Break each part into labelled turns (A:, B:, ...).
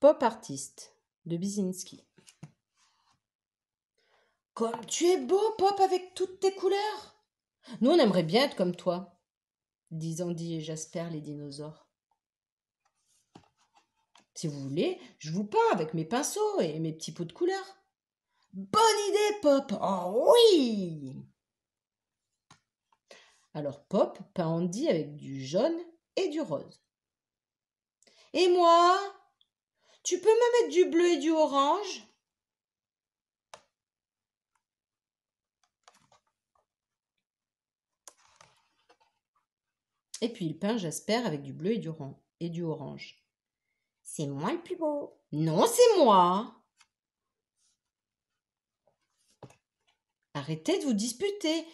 A: Pop artiste de Bizinski. Comme tu es beau, Pop, avec toutes tes couleurs. Nous, on aimerait bien être comme toi, disent Andy et Jasper les dinosaures. Si vous voulez, je vous peins avec mes pinceaux et mes petits pots de couleur. Bonne idée, Pop. Oh oui. Alors Pop peint Andy avec du jaune et du rose. Et moi Tu peux me mettre du bleu et du orange? Et puis il peint Jasper avec du bleu et du, et du orange. C'est moi le plus beau. Non, c'est moi. Arrêtez de vous disputer.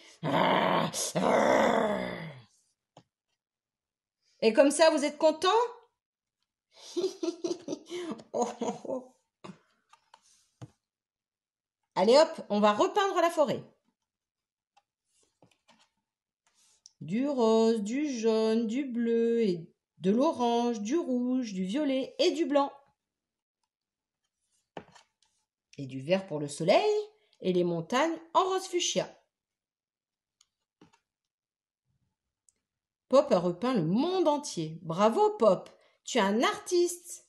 A: Et comme ça, vous êtes content? Allez hop, on va repeindre la forêt. Du rose, du jaune, du bleu et de l'orange, du rouge, du violet et du blanc. Et du vert pour le soleil et les montagnes en rose fuchsia. Pop a repeint le monde entier. Bravo Pop, tu es un artiste.